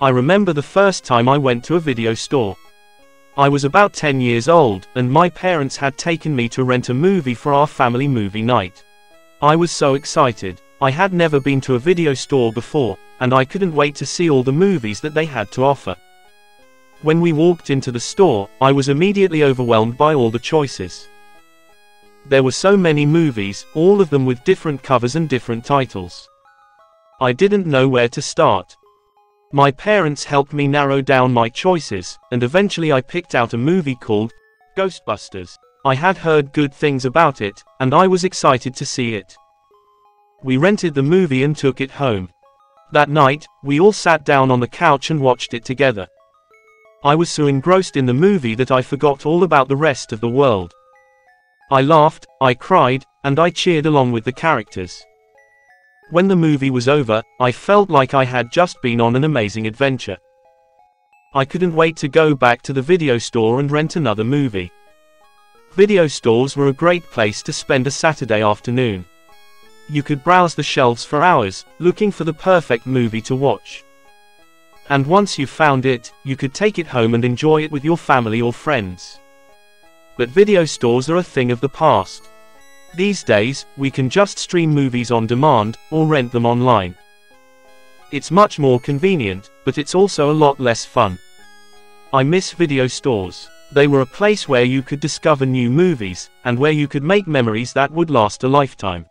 I remember the first time I went to a video store. I was about 10 years old, and my parents had taken me to rent a movie for our family movie night. I was so excited. I had never been to a video store before, and I couldn't wait to see all the movies that they had to offer. When we walked into the store, I was immediately overwhelmed by all the choices. There were so many movies, all of them with different covers and different titles. I didn't know where to start. My parents helped me narrow down my choices, and eventually I picked out a movie called Ghostbusters. I had heard good things about it, and I was excited to see it. We rented the movie and took it home. That night, we all sat down on the couch and watched it together. I was so engrossed in the movie that I forgot all about the rest of the world. I laughed, I cried, and I cheered along with the characters. When the movie was over, I felt like I had just been on an amazing adventure. I couldn't wait to go back to the video store and rent another movie. Video stores were a great place to spend a Saturday afternoon. You could browse the shelves for hours, looking for the perfect movie to watch. And once you found it, you could take it home and enjoy it with your family or friends. But video stores are a thing of the past. These days, we can just stream movies on demand, or rent them online. It's much more convenient, but it's also a lot less fun. I miss video stores. They were a place where you could discover new movies, and where you could make memories that would last a lifetime.